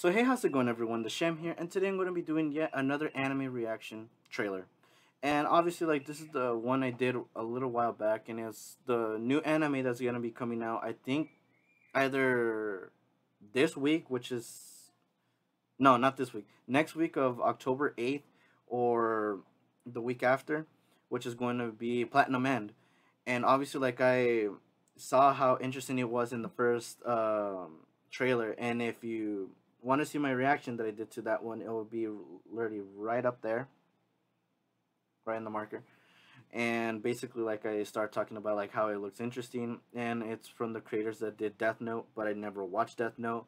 So hey, how's it going everyone? The Sham here, and today I'm going to be doing yet another anime reaction trailer. And obviously, like, this is the one I did a little while back, and it's the new anime that's going to be coming out, I think, either this week, which is, no, not this week, next week of October 8th, or the week after, which is going to be Platinum End. And obviously, like, I saw how interesting it was in the first um, trailer, and if you want to see my reaction that I did to that one, it will be literally right up there, right in the marker. And basically, like I start talking about like how it looks interesting, and it's from the creators that did Death Note, but I never watched Death Note,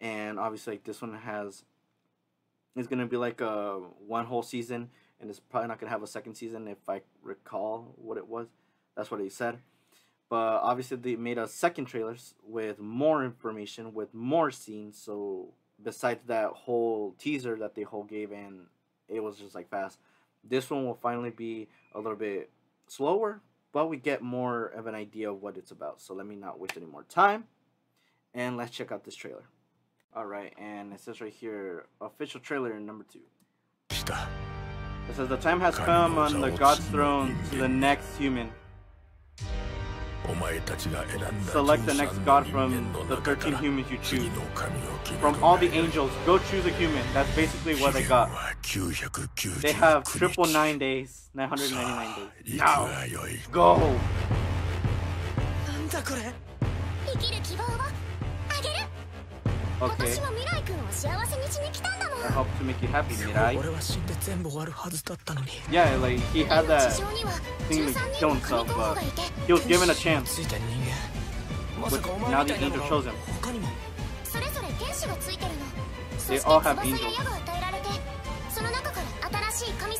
and obviously like this one has, it's gonna be like a one whole season, and it's probably not gonna have a second season if I recall what it was. That's what he said. But obviously they made a second trailers with more information, with more scenes, so besides that whole teaser that they whole gave and it was just like fast. This one will finally be a little bit slower, but we get more of an idea of what it's about. So let me not waste any more time and let's check out this trailer. Alright, and it says right here, official trailer number two. It says the time has come on the God's throne to the next human. Select the next god from the 13 humans you choose. From all the angels, go choose a human. That's basically what they got. They have triple nine days, 999 days. Now, go! Okay. I hope to make you happy, Mirai. Yeah, like, he had that thing to kill himself, but he was given a chance. But now the angel chose him. They all have angels.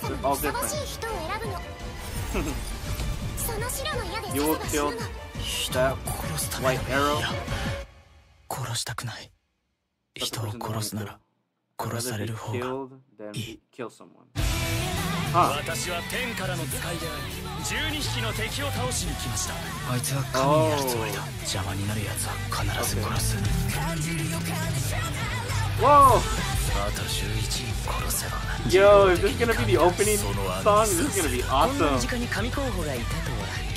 They're all different. you will kill that white arrow. 殺したくない 人を殺すなら殺される方がいい。私は天からの使いであり12匹の敵を倒しに来ました。あいつは神になるつもりだ。邪魔になる奴は必ず殺す Whoa! あと11人殺せば Yo, is this gonna be the opening song? This is gonna be こんな awesome. 身近に神候補がい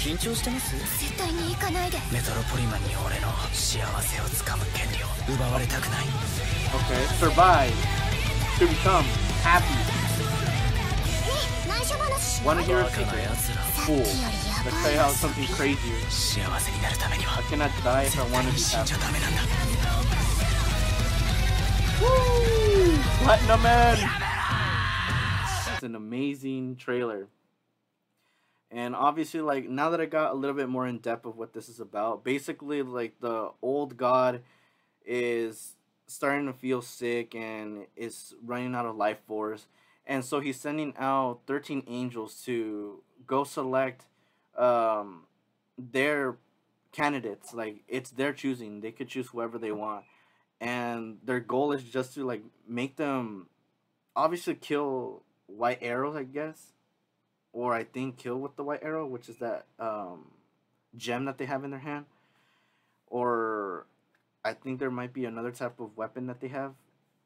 緊張してます絶対に行かないでメトロポリマンに俺の幸せをつかむ権利を奪われたくない Okay, survive To become happy Want to hear a secret? Cool. Let's try out something crazy I cannot die if I want to be happy Woo! Platinum End! An amazing trailer. And obviously, like, now that I got a little bit more in depth of what this is about, basically, like, the old god is starting to feel sick and is running out of life force. And so he's sending out 13 angels to go select um, their candidates. Like, it's their choosing. They could choose whoever they want and their goal is just to like make them obviously kill white arrows i guess or i think kill with the white arrow which is that um gem that they have in their hand. Or i think there might be another type of weapon that they have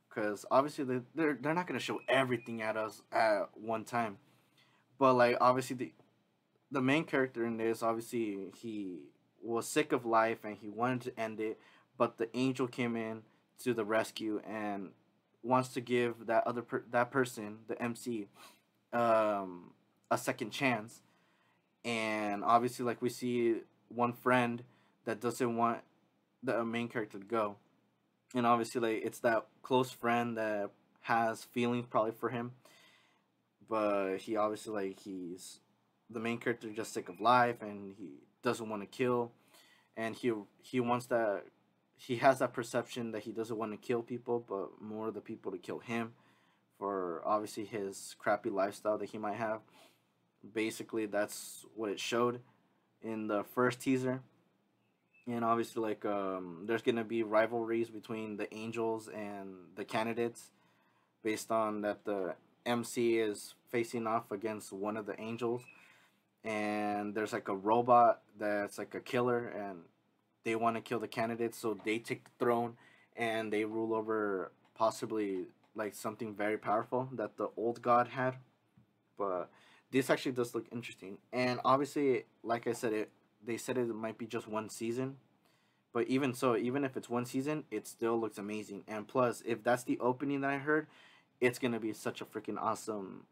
because obviously they, they're, they're not going to show everything at us at one time. But like obviously the the main character in this obviously he was sick of life and he wanted to end it but the angel came in to the rescue and wants to give that other per- that person the MC um a second chance. And obviously like we see one friend that doesn't want the main character to go. And obviously like it's that close friend that has feelings probably for him. But he obviously like he's the main character just sick of life and he doesn't want to kill. And he he wants that he has that perception that he doesn't want to kill people, but more the people to kill him for obviously his crappy lifestyle that he might have. Basically, that's what it showed in the first teaser. And obviously, like, um, there's to be rivalries between the angels and the candidates based on that the MC is facing off against one of the angels. And there's like a robot that's like a killer, and they want to kill the candidates, so they take the throne and they rule over possibly like something very powerful that the old god had. But this actually does look interesting. And obviously, like I said, it they said it might be just one season. But even so, even if it's one season, it still looks amazing. And plus, if that's the opening that I heard, it's gonna be such a freaking awesome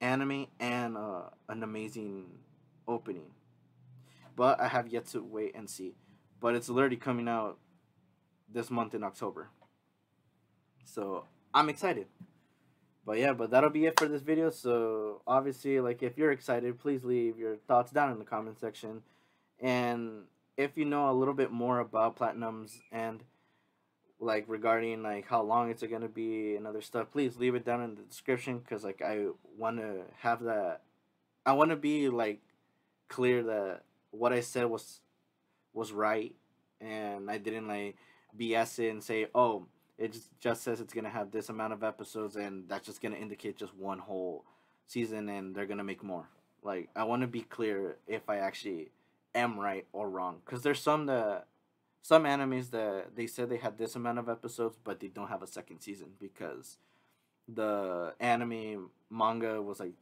anime and uh, an amazing opening. But I have yet to wait and see. But it's literally coming out this month in October. So I'm excited. But yeah, but that'll be it for this video. So obviously, like if you're excited, please leave your thoughts down in the comment section. And if you know a little bit more about Platinum End like regarding like how long it's gonna be and other stuff, please leave it down in the description because like I want to have that. I want to be like clear that what I said was was right, and I didn't like BS it and say, oh, it just, says it's gonna have this amount of episodes, and that's just gonna indicate just one whole season, and they're gonna make more. Like I want to be clear if I actually am right or wrong, because there's some that some animes that they said they had this amount of episodes, but they don't have a second season because the anime manga was like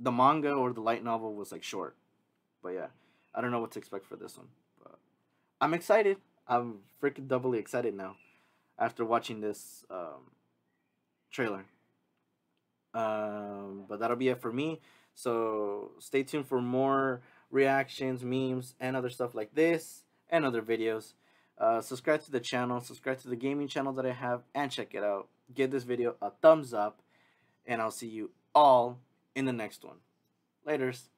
the manga or the light novel was like short. But yeah, I don't know what to expect for this one. But I'm excited. I'm freaking doubly excited now after watching this um, trailer. Um, but that'll be it for me. So stay tuned for more reactions, memes, and other stuff like this and other videos. Uh, subscribe to the channel, subscribe to the gaming channel that I have, and check it out. Give this video a thumbs up, and I'll see you all in the next one. Laters.